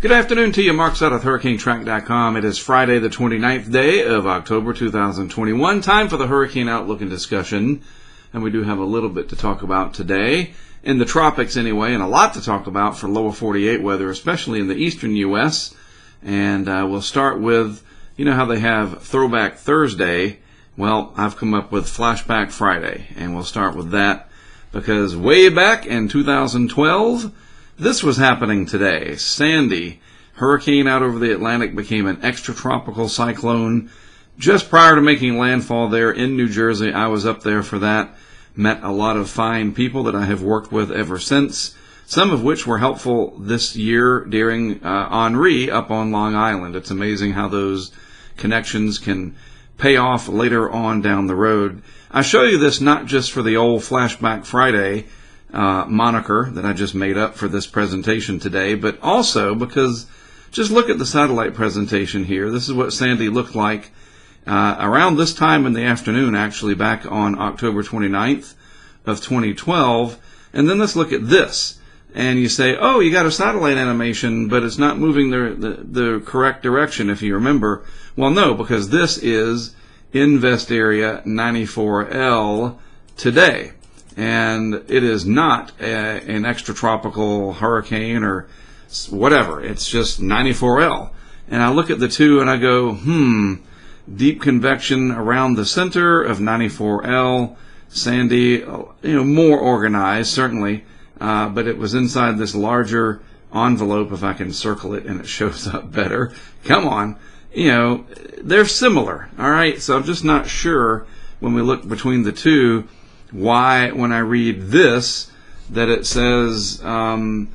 Good afternoon to you, Mark Sudduth, HurricaneTrack.com. It is Friday, the 29th day of October 2021. Time for the Hurricane Outlook and discussion. And we do have a little bit to talk about today. In the tropics, anyway, and a lot to talk about for lower 48 weather, especially in the eastern U.S. And uh, we'll start with, you know how they have Throwback Thursday? Well, I've come up with Flashback Friday. And we'll start with that because way back in 2012, this was happening today. Sandy, hurricane out over the Atlantic, became an extratropical cyclone just prior to making landfall there in New Jersey. I was up there for that. Met a lot of fine people that I have worked with ever since, some of which were helpful this year during uh, Henri up on Long Island. It's amazing how those connections can pay off later on down the road. I show you this not just for the old Flashback Friday, uh, moniker that I just made up for this presentation today, but also because just look at the satellite presentation here. This is what Sandy looked like uh, around this time in the afternoon, actually back on October 29th of 2012. And then let's look at this. And you say, oh, you got a satellite animation, but it's not moving the, the, the correct direction, if you remember. Well, no, because this is Invest Area 94L today and it is not a, an extratropical hurricane or whatever. It's just 94L. And I look at the two and I go, hmm, deep convection around the center of 94L, Sandy, you know, more organized, certainly, uh, but it was inside this larger envelope, if I can circle it and it shows up better. Come on. You know, they're similar, all right? So I'm just not sure when we look between the two why, when I read this, that it says um,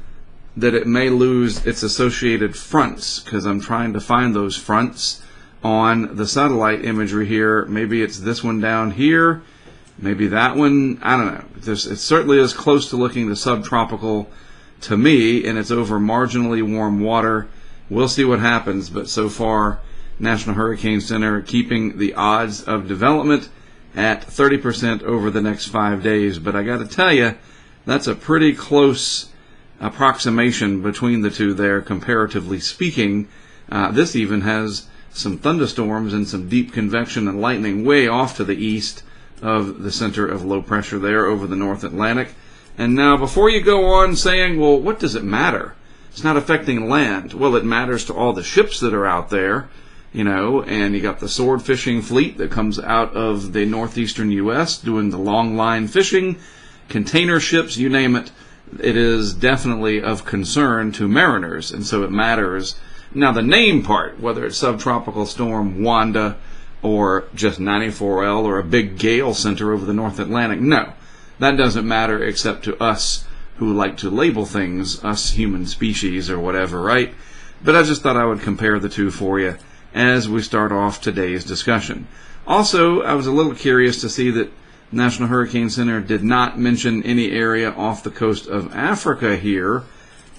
that it may lose its associated fronts because I'm trying to find those fronts on the satellite imagery here. Maybe it's this one down here, maybe that one. I don't know. There's, it certainly is close to looking the subtropical to me, and it's over marginally warm water. We'll see what happens, but so far, National Hurricane Center keeping the odds of development at 30% over the next five days. But I got to tell you, that's a pretty close approximation between the two there, comparatively speaking. Uh, this even has some thunderstorms and some deep convection and lightning way off to the east of the center of low pressure there over the North Atlantic. And now, before you go on saying, well, what does it matter? It's not affecting land. Well, it matters to all the ships that are out there you know, and you got the sword fishing fleet that comes out of the northeastern U.S. doing the long line fishing, container ships, you name it. It is definitely of concern to mariners, and so it matters. Now, the name part, whether it's subtropical storm Wanda or just 94L or a big gale center over the North Atlantic, no, that doesn't matter except to us who like to label things, us human species or whatever, right? But I just thought I would compare the two for you as we start off today's discussion. Also, I was a little curious to see that National Hurricane Center did not mention any area off the coast of Africa here,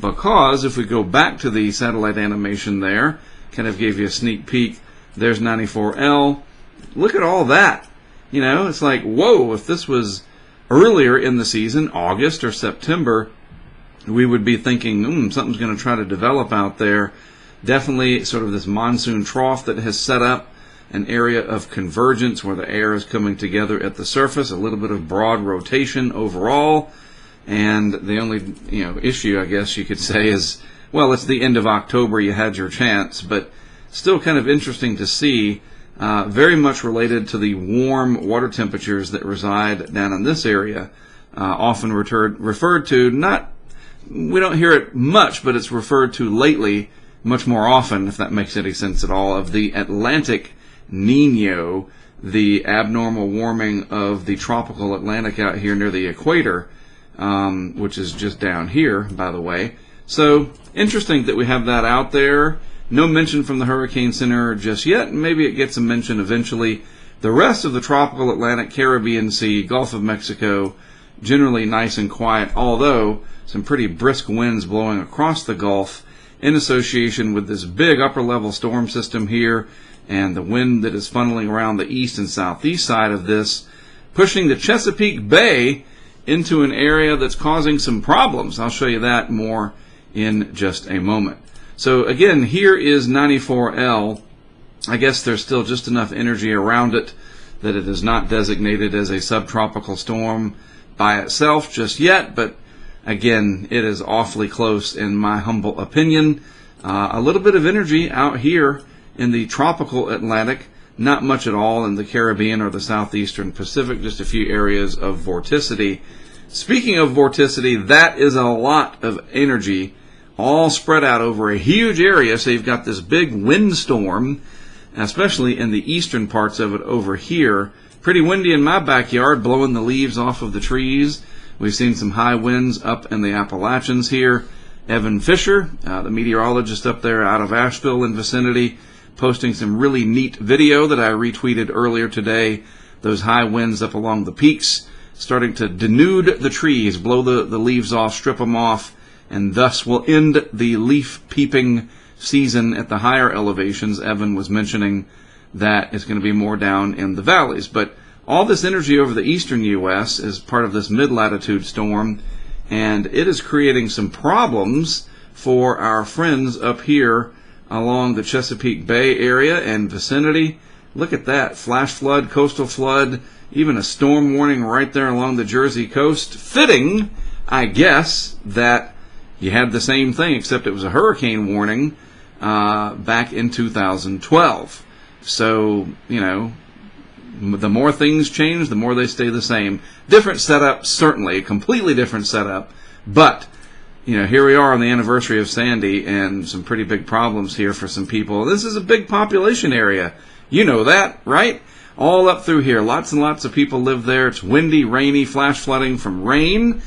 because if we go back to the satellite animation there, kind of gave you a sneak peek, there's 94L. Look at all that. You know, it's like, whoa, if this was earlier in the season, August or September, we would be thinking, hmm, something's going to try to develop out there definitely sort of this monsoon trough that has set up an area of convergence where the air is coming together at the surface, a little bit of broad rotation overall. And the only you know issue, I guess you could say, is well, it's the end of October. You had your chance, but still kind of interesting to see. Uh, very much related to the warm water temperatures that reside down in this area. Uh, often referred referred to not we don't hear it much, but it's referred to lately much more often, if that makes any sense at all, of the Atlantic Nino, the abnormal warming of the tropical Atlantic out here near the equator, um, which is just down here, by the way. So interesting that we have that out there. No mention from the Hurricane Center just yet. Maybe it gets a mention eventually. The rest of the tropical Atlantic, Caribbean Sea, Gulf of Mexico, generally nice and quiet, although some pretty brisk winds blowing across the Gulf in association with this big upper level storm system here and the wind that is funneling around the east and southeast side of this, pushing the Chesapeake Bay into an area that's causing some problems. I'll show you that more in just a moment. So again, here is 94L. I guess there's still just enough energy around it that it is not designated as a subtropical storm by itself just yet, but again, it is awfully close in my humble opinion. Uh, a little bit of energy out here in the tropical Atlantic, not much at all in the Caribbean or the southeastern Pacific, just a few areas of vorticity. Speaking of vorticity, that is a lot of energy all spread out over a huge area. So you've got this big windstorm, especially in the eastern parts of it over here. Pretty windy in my backyard, blowing the leaves off of the trees. We've seen some high winds up in the Appalachians here. Evan Fisher, uh, the meteorologist up there out of Asheville and vicinity, posting some really neat video that I retweeted earlier today. Those high winds up along the peaks, starting to denude the trees, blow the, the leaves off, strip them off, and thus will end the leaf peeping season at the higher elevations. Evan was mentioning that it's going to be more down in the valleys. But all this energy over the eastern U.S. is part of this mid latitude storm, and it is creating some problems for our friends up here along the Chesapeake Bay area and vicinity. Look at that flash flood, coastal flood, even a storm warning right there along the Jersey coast. Fitting, I guess, that you had the same thing, except it was a hurricane warning uh, back in 2012. So, you know, the more things change, the more they stay the same. Different setup, certainly, a completely different setup, but you know, here we are on the anniversary of Sandy and some pretty big problems here for some people. This is a big population area. You know that, right? All up through here. Lots and lots of people live there. It's windy, rainy, flash flooding from rain.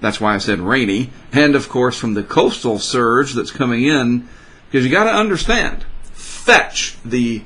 That's why I said rainy. And of course from the coastal surge that's coming in. Because you got to understand, fetch the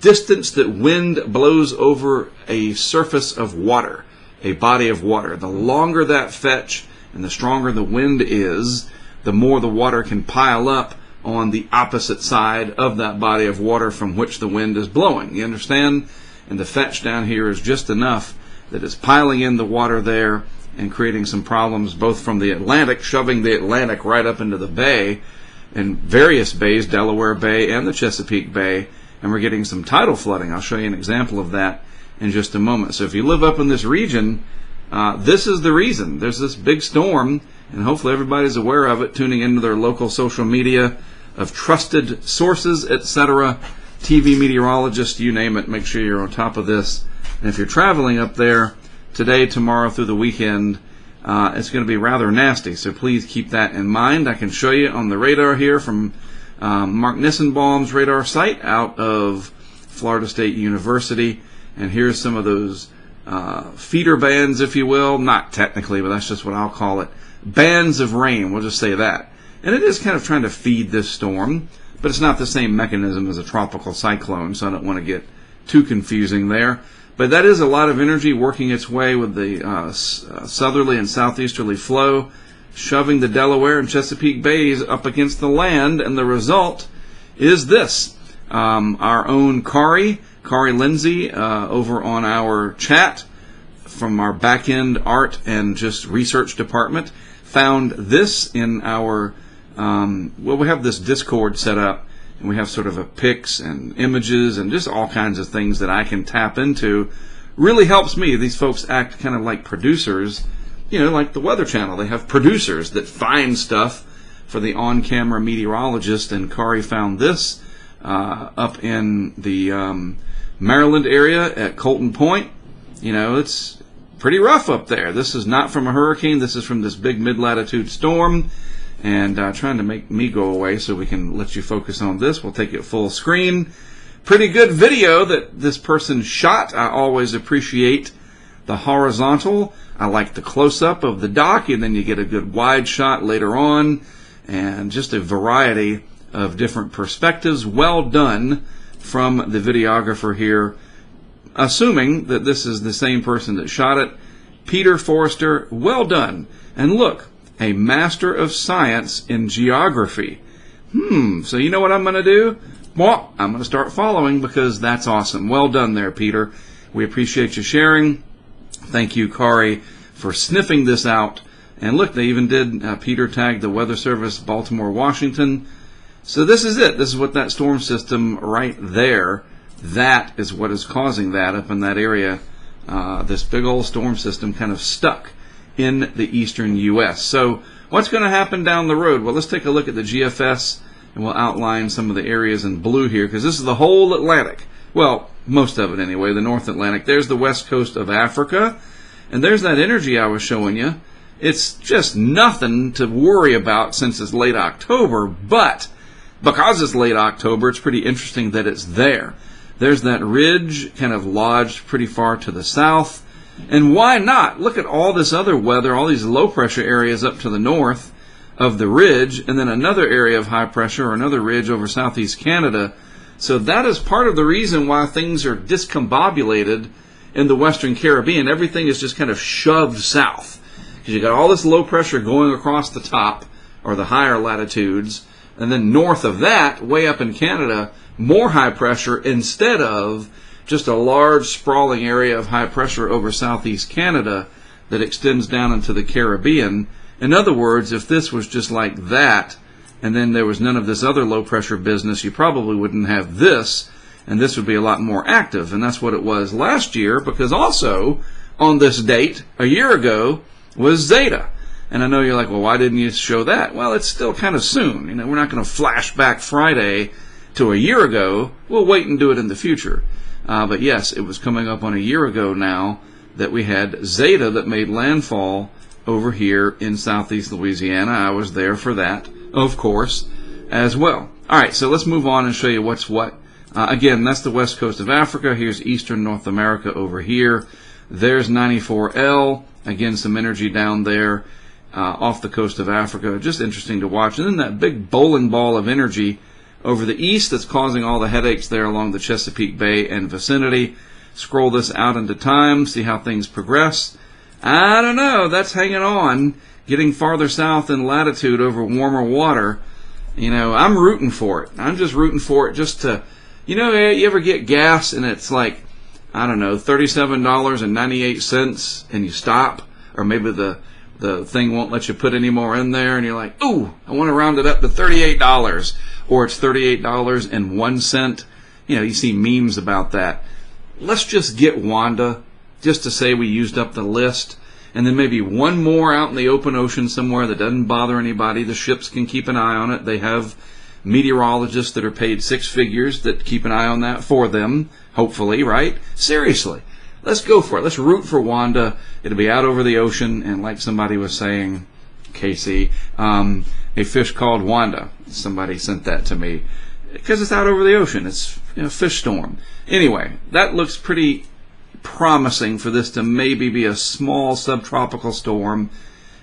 distance that wind blows over a surface of water, a body of water. The longer that fetch, and the stronger the wind is, the more the water can pile up on the opposite side of that body of water from which the wind is blowing. You understand? And the fetch down here is just enough that it's piling in the water there and creating some problems both from the Atlantic, shoving the Atlantic right up into the bay, and various bays, Delaware Bay and the Chesapeake Bay, and we're getting some tidal flooding. I'll show you an example of that in just a moment. So if you live up in this region, uh, this is the reason. There's this big storm, and hopefully everybody's aware of it, tuning into their local social media of trusted sources, etc. TV meteorologists, you name it. Make sure you're on top of this. And if you're traveling up there today, tomorrow, through the weekend, uh, it's going to be rather nasty. So please keep that in mind. I can show you on the radar here from um, Mark Nissenbaum's radar site out of Florida State University. And here's some of those uh, feeder bands, if you will. Not technically, but that's just what I'll call it. Bands of rain, we'll just say that. And it is kind of trying to feed this storm, but it's not the same mechanism as a tropical cyclone, so I don't want to get too confusing there. But that is a lot of energy working its way with the uh, uh southerly and southeasterly flow, shoving the Delaware and Chesapeake Bays up against the land, and the result is this. Um, our own Kari Kari Lindsay uh, over on our chat from our back end art and just research department found this in our um, well we have this discord set up and we have sort of a pics and images and just all kinds of things that i can tap into really helps me these folks act kind of like producers you know like the weather channel they have producers that find stuff for the on-camera meteorologist and kari found this uh, up in the um, Maryland area at Colton Point. You know, it's pretty rough up there. This is not from a hurricane. This is from this big mid-latitude storm. And uh, trying to make me go away so we can let you focus on this. We'll take it full screen. Pretty good video that this person shot. I always appreciate the horizontal. I like the close-up of the dock, and then you get a good wide shot later on. And just a variety of different perspectives. Well done from the videographer here, assuming that this is the same person that shot it. Peter Forrester, well done. And look, a master of science in geography. Hmm, so you know what I'm going to do? Well, I'm going to start following because that's awesome. Well done there, Peter. We appreciate you sharing. Thank you, Kari, for sniffing this out. And look, they even did, uh, Peter tagged the Weather Service Baltimore, Washington. So this is it. This is what that storm system right there. That is what is causing that up in that area. Uh, this big old storm system kind of stuck in the eastern U.S. So what's going to happen down the road? Well, let's take a look at the GFS and we'll outline some of the areas in blue here because this is the whole Atlantic. Well, most of it anyway, the North Atlantic. There's the west coast of Africa, and there's that energy I was showing you. It's just nothing to worry about since it's late October, but because it's late October, it's pretty interesting that it's there. There's that ridge kind of lodged pretty far to the south. And why not? Look at all this other weather, all these low pressure areas up to the north of the ridge, and then another area of high pressure or another ridge over southeast Canada. So that is part of the reason why things are discombobulated in the Western Caribbean. Everything is just kind of shoved south. Because you got all this low pressure going across the top or the higher latitudes, and then north of that, way up in Canada, more high pressure instead of just a large sprawling area of high pressure over southeast Canada that extends down into the Caribbean. In other words, if this was just like that, and then there was none of this other low pressure business, you probably wouldn't have this, and this would be a lot more active. And that's what it was last year, because also on this date, a year ago, was Zeta. And I know you're like, well, why didn't you show that? Well, it's still kind of soon. You know, we're not going to flash back Friday to a year ago. We'll wait and do it in the future. Uh, but yes, it was coming up on a year ago now that we had Zeta that made landfall over here in southeast Louisiana. I was there for that, of course, as well. All right, so let's move on and show you what's what. Uh, again, that's the west coast of Africa. Here's eastern North America over here. There's 94L. Again, some energy down there uh, off the coast of Africa. Just interesting to watch. And then that big bowling ball of energy over the east that's causing all the headaches there along the Chesapeake Bay and vicinity. Scroll this out into time, see how things progress. I don't know, that's hanging on, getting farther south in latitude over warmer water. You know, I'm rooting for it. I'm just rooting for it just to, you know, eh, you ever get gas and it's like, I don't know, $37.98 and you stop, or maybe the the thing won't let you put any more in there and you're like, "Ooh, I want to round it up to $38." Or it's $38.01. You know, you see memes about that. Let's just get Wanda just to say we used up the list and then maybe one more out in the open ocean somewhere that doesn't bother anybody. The ships can keep an eye on it. They have meteorologists that are paid six figures that keep an eye on that for them, hopefully, right? Seriously. Let's go for it. Let's root for Wanda. It'll be out over the ocean, and like somebody was saying, Casey, um, a fish called Wanda. Somebody sent that to me because it's out over the ocean. It's you know, fish storm. Anyway, that looks pretty promising for this to maybe be a small subtropical storm.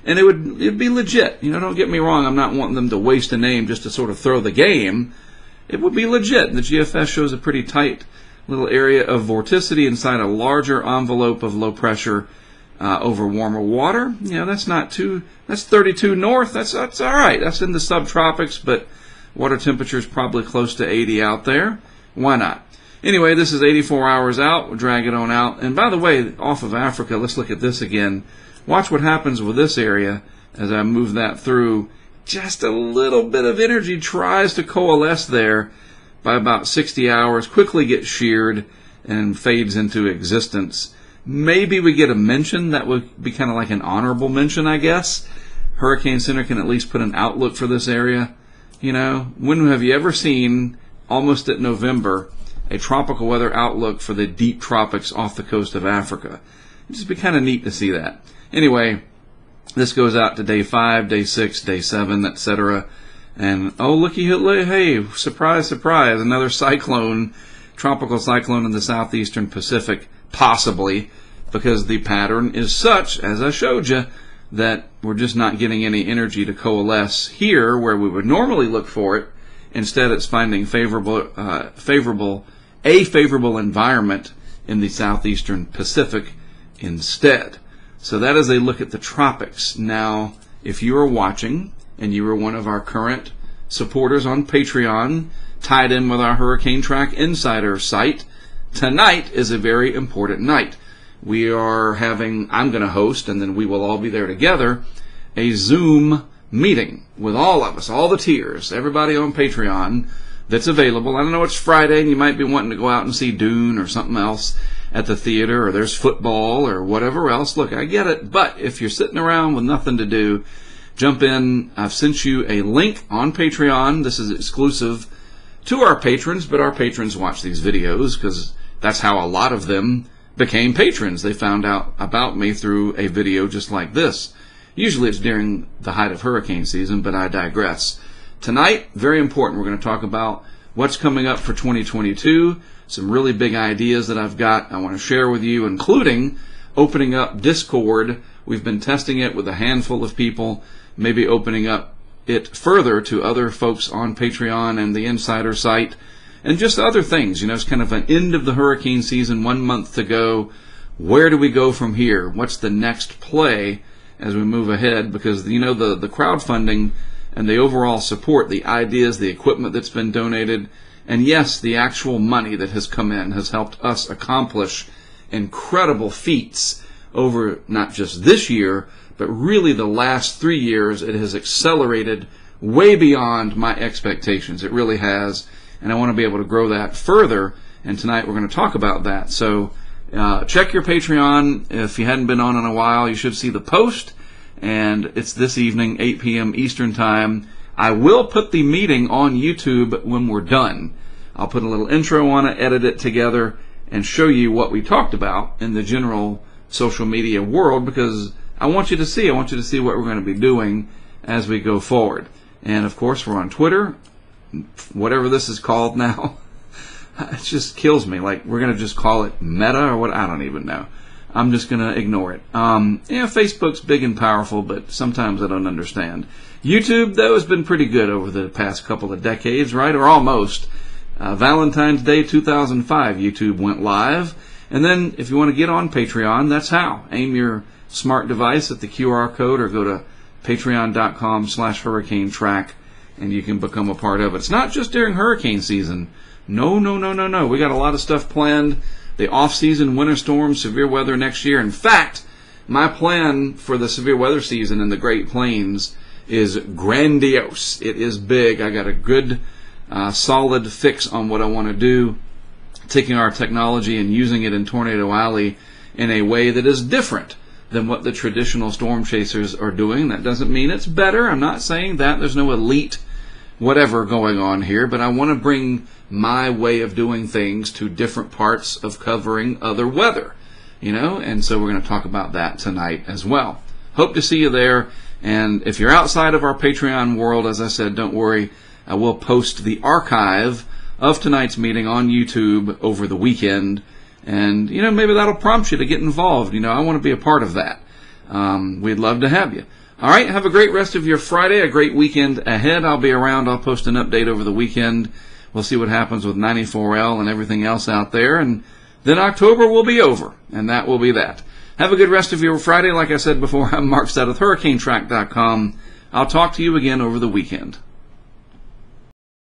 And it would it'd be legit. You know, don't get me wrong. I'm not wanting them to waste a name just to sort of throw the game. It would be legit. The GFS shows a pretty tight little area of vorticity inside a larger envelope of low pressure uh, over warmer water. You know, that's not too, that's 32 north. That's, that's all right. That's in the subtropics, but water temperature is probably close to 80 out there. Why not? Anyway, this is 84 hours out. We'll drag it on out. And by the way, off of Africa, let's look at this again. Watch what happens with this area as I move that through. Just a little bit of energy tries to coalesce there by about 60 hours, quickly gets sheared and fades into existence. Maybe we get a mention that would be kind of like an honorable mention, I guess. Hurricane Center can at least put an outlook for this area. You know, when have you ever seen, almost at November, a tropical weather outlook for the deep tropics off the coast of Africa? It'd just be kind of neat to see that. Anyway, this goes out to day five, day six, day seven, etc. And oh, looky, hey, surprise, surprise, another cyclone, tropical cyclone in the southeastern Pacific, possibly, because the pattern is such, as I showed you, that we're just not getting any energy to coalesce here where we would normally look for it. Instead, it's finding favorable, uh, favorable, a favorable environment in the southeastern Pacific instead. So that is a look at the tropics. Now, if you are watching, and you are one of our current supporters on Patreon, tied in with our Hurricane Track Insider site, tonight is a very important night. We are having, I'm going to host, and then we will all be there together, a Zoom meeting with all of us, all the tiers, everybody on Patreon that's available. I don't know it's Friday and you might be wanting to go out and see Dune or something else at the theater or there's football or whatever else. Look, I get it. But if you're sitting around with nothing to do, jump in. I've sent you a link on Patreon. This is exclusive to our patrons, but our patrons watch these videos because that's how a lot of them became patrons. They found out about me through a video just like this. Usually it's during the height of hurricane season, but I digress. Tonight, very important, we're going to talk about what's coming up for 2022, some really big ideas that I've got I want to share with you, including opening up Discord. We've been testing it with a handful of people, maybe opening up it further to other folks on Patreon and the Insider site, and just other things. You know, it's kind of an end of the hurricane season, one month to go. Where do we go from here? What's the next play as we move ahead? Because, you know, the, the crowdfunding and the overall support, the ideas, the equipment that's been donated, and yes, the actual money that has come in has helped us accomplish incredible feats over not just this year, but really the last three years. It has accelerated way beyond my expectations. It really has. And I want to be able to grow that further. And tonight we're going to talk about that. So uh, check your Patreon. If you hadn't been on in a while, you should see the post. And it's this evening, 8 p.m. Eastern Time. I will put the meeting on YouTube when we're done. I'll put a little intro on it, edit it together, and show you what we talked about in the general social media world because I want you to see. I want you to see what we're going to be doing as we go forward. And of course, we're on Twitter, whatever this is called now. it just kills me. Like we're going to just call it Meta or what? I don't even know. I'm just going to ignore it. Um, yeah, Facebook's big and powerful, but sometimes I don't understand. YouTube, though, has been pretty good over the past couple of decades, right? Or almost. Uh, Valentine's Day 2005, YouTube went live. And then if you want to get on Patreon, that's how. Aim your smart device at the QR code or go to patreon.com slash hurricane track and you can become a part of it. It's not just during hurricane season. No, no, no, no, no. We got a lot of stuff planned. The off season, winter storms, severe weather next year. In fact, my plan for the severe weather season in the Great Plains is grandiose. It is big. I got a good, uh, solid fix on what I want to do, taking our technology and using it in Tornado Alley in a way that is different than what the traditional storm chasers are doing. That doesn't mean it's better. I'm not saying that. There's no elite whatever going on here, but I want to bring my way of doing things to different parts of covering other weather, you know, and so we're going to talk about that tonight as well. Hope to see you there. And if you're outside of our Patreon world, as I said, don't worry. I will post the archive of tonight's meeting on YouTube over the weekend. And, you know, maybe that'll prompt you to get involved. You know, I want to be a part of that. Um, we'd love to have you. All right, have a great rest of your Friday, a great weekend ahead. I'll be around. I'll post an update over the weekend. We'll see what happens with 94L and everything else out there. And then October will be over, and that will be that. Have a good rest of your Friday. Like I said before, I'm Mark Sudduth with HurricaneTrack.com. I'll talk to you again over the weekend.